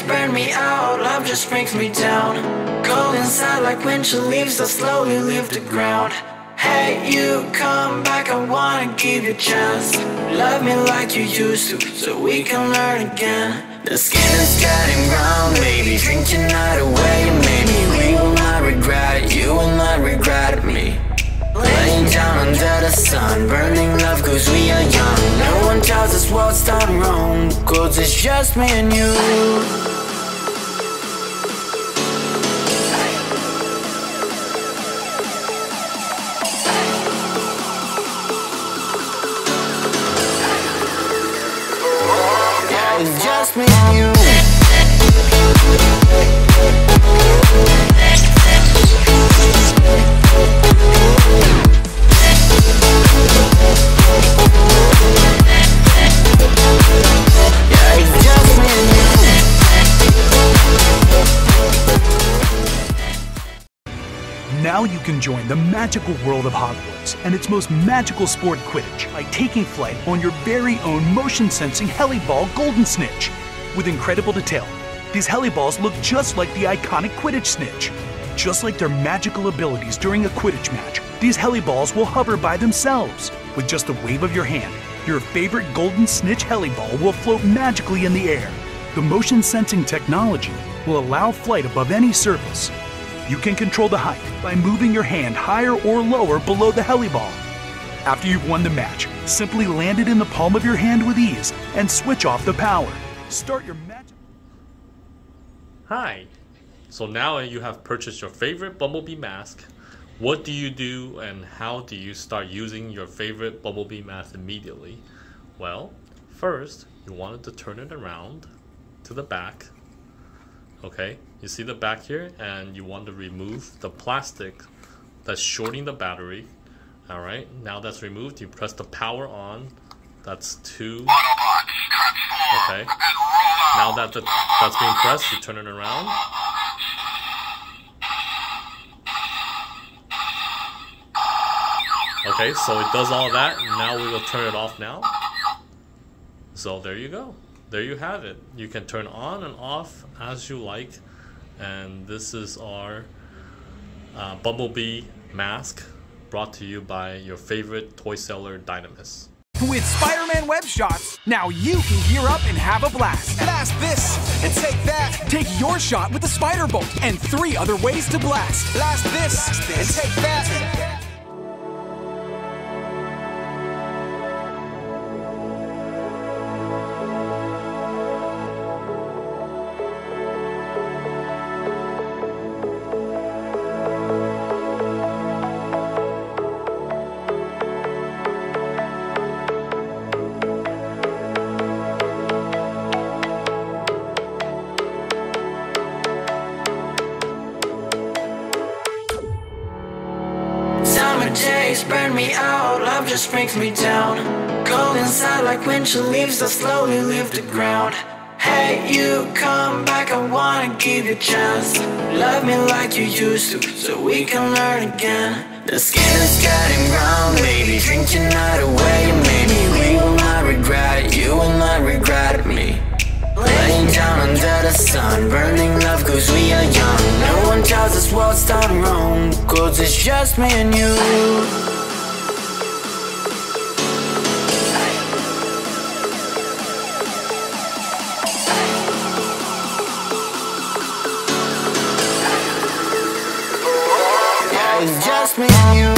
burn me out, love just brings me down. Cold inside like winter leaves that slowly leave the ground. Hey, you come back, I wanna give you a chance. Love me like you used to, so we can learn again. The skin is getting brown, baby. Drink your night away, maybe we will not regret it. You will not regret me. Laying down under the sun, burning love cause we are young. No one tells wrong, it's just me and you. It's just me and you. Now you can join the magical world of Hogwarts and its most magical sport, Quidditch, by taking flight on your very own motion sensing heliball Golden Snitch. With incredible detail, these heliballs look just like the iconic Quidditch Snitch. Just like their magical abilities during a Quidditch match, these heliballs will hover by themselves. With just a wave of your hand, your favorite Golden Snitch heliball will float magically in the air. The motion sensing technology will allow flight above any surface. You can control the height by moving your hand higher or lower below the heliball. After you've won the match, simply land it in the palm of your hand with ease and switch off the power. Start your magic. Hi. So now you have purchased your favorite Bumblebee mask. What do you do and how do you start using your favorite Bumblebee mask immediately? Well, first you wanted to turn it around to the back. Okay, you see the back here and you want to remove the plastic that's shorting the battery. Alright, now that's removed, you press the power on. That's two. Okay. Now that the, that's being pressed, you turn it around. Okay, so it does all that. Now we will turn it off now. So there you go. There you have it. You can turn on and off as you like. And this is our uh, Bumblebee mask brought to you by your favorite toy seller, Dynamis. With Spider-Man web shots, now you can gear up and have a blast. Blast this and take that. Take your shot with the Spider Bolt and three other ways to blast. Blast this and take that. Days burn me out, love just brings me down. Cold inside like winter leaves that slowly leave the ground. Hey, you come back, I wanna give you a chance. Love me like you used to, so we can learn again. The skin is getting brown, baby. Drink your night away, maybe we will just me and you. It's just me and you.